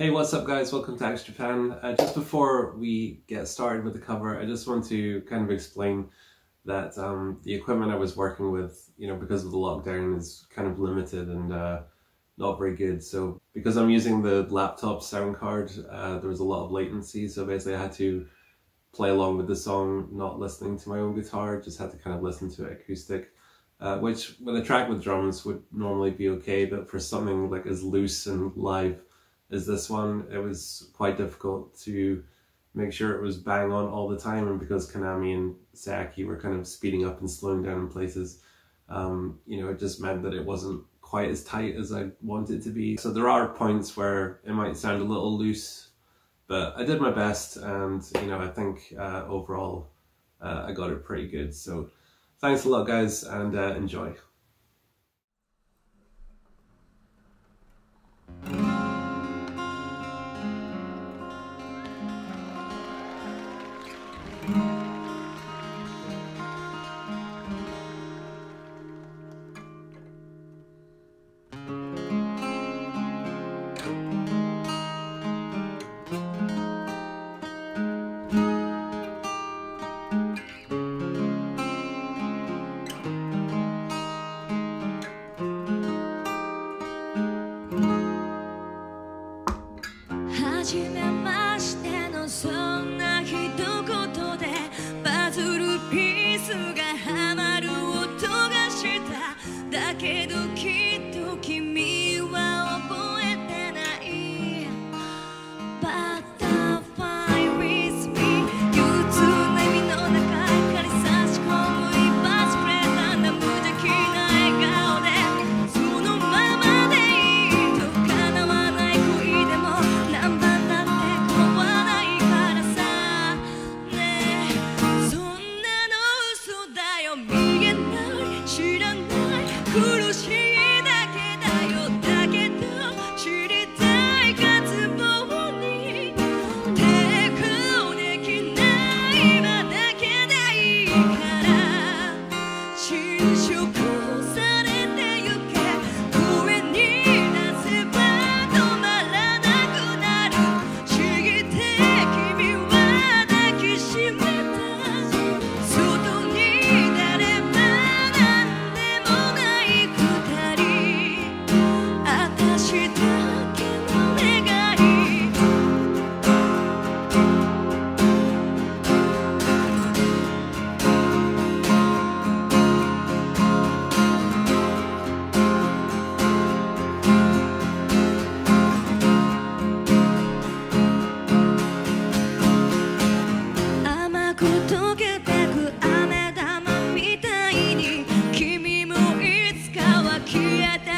Hey, what's up guys? Welcome to Axe Japan. Uh, just before we get started with the cover, I just want to kind of explain that um, the equipment I was working with, you know, because of the lockdown is kind of limited and uh, not very good. So because I'm using the laptop sound card, uh, there was a lot of latency. So basically I had to play along with the song, not listening to my own guitar, just had to kind of listen to it acoustic. Uh, which with a track with drums would normally be okay, but for something like as loose and live as this one, it was quite difficult to make sure it was bang on all the time. And because Kanami and Saiki were kind of speeding up and slowing down in places, um, you know, it just meant that it wasn't quite as tight as I wanted it to be. So there are points where it might sound a little loose but I did my best, and you know, I think uh, overall uh, I got it pretty good. So thanks a lot, guys, and uh, enjoy. ピースがはまる音がしただけど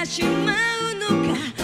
しまうのか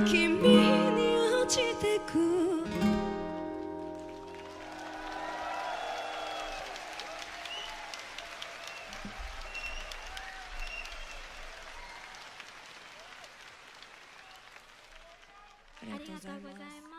君に落ちてく。ありがとうございます。